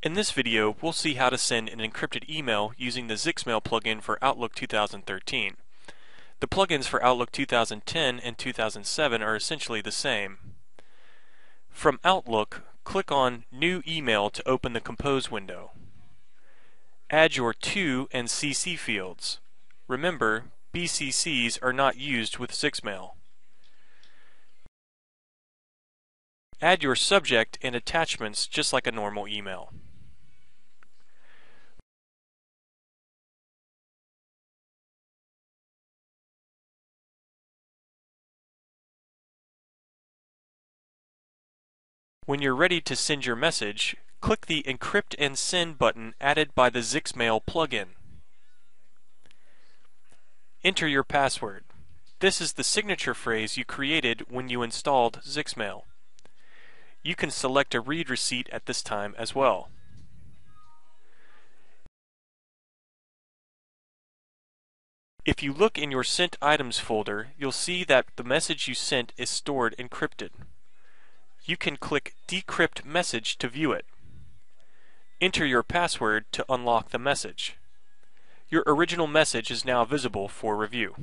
In this video, we'll see how to send an encrypted email using the Zixmail plugin for Outlook 2013. The plugins for Outlook 2010 and 2007 are essentially the same. From Outlook, click on New Email to open the Compose window. Add your To and CC fields. Remember, BCCs are not used with Zixmail. Add your subject and attachments just like a normal email. When you're ready to send your message, click the Encrypt and Send button added by the Zixmail plugin. Enter your password. This is the signature phrase you created when you installed Zixmail. You can select a read receipt at this time as well. If you look in your Sent Items folder, you'll see that the message you sent is stored encrypted you can click Decrypt Message to view it. Enter your password to unlock the message. Your original message is now visible for review.